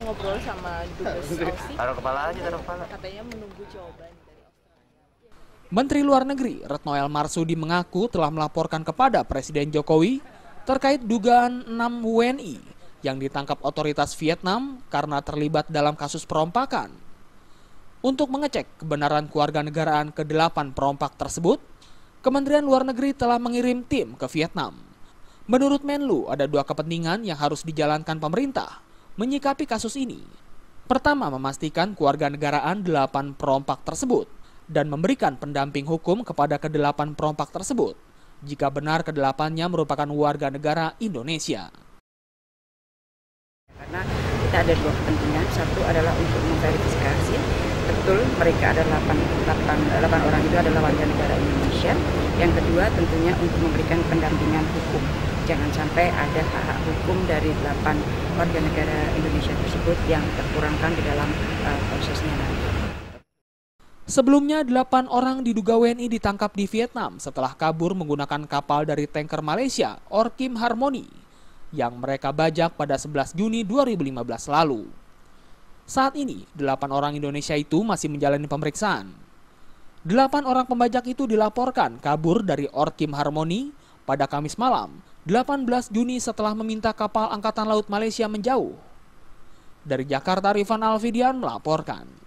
ngobrol sama dubes Aussie Taruh kepala aja, taruh kepala. katanya menunggu jawaban dari Menteri Luar Negeri Retno El Marsudi mengaku telah melaporkan kepada Presiden Jokowi terkait dugaan 6 WNI yang ditangkap otoritas Vietnam karena terlibat dalam kasus perompakan. Untuk mengecek kebenaran keluarga negaraan ke-8 perompak tersebut, Kementerian Luar Negeri telah mengirim tim ke Vietnam. Menurut Menlu, ada dua kepentingan yang harus dijalankan pemerintah menyikapi kasus ini. Pertama, memastikan keluarga negaraan delapan perompak tersebut dan memberikan pendamping hukum kepada kedelapan perompak tersebut jika benar kedelapannya merupakan warga negara Indonesia. Karena kita ada dua kepentingan, satu adalah untuk memverifikasi betul mereka ada 8, 8, 8 orang itu adalah warga negara Indonesia. Yang kedua tentunya untuk memberikan pendampingan hukum. Jangan sampai ada hak-hak hukum dari 8 warga negara Indonesia tersebut yang terkurangkan di dalam uh, prosesnya nanti. Sebelumnya, delapan orang diduga WNI ditangkap di Vietnam setelah kabur menggunakan kapal dari tanker Malaysia, Orkim Harmony, yang mereka bajak pada 11 Juni 2015 lalu. Saat ini, delapan orang Indonesia itu masih menjalani pemeriksaan. Delapan orang pembajak itu dilaporkan kabur dari Orkim Harmony pada Kamis malam, 18 Juni setelah meminta kapal Angkatan Laut Malaysia menjauh. Dari Jakarta, Rifan Alfidian melaporkan.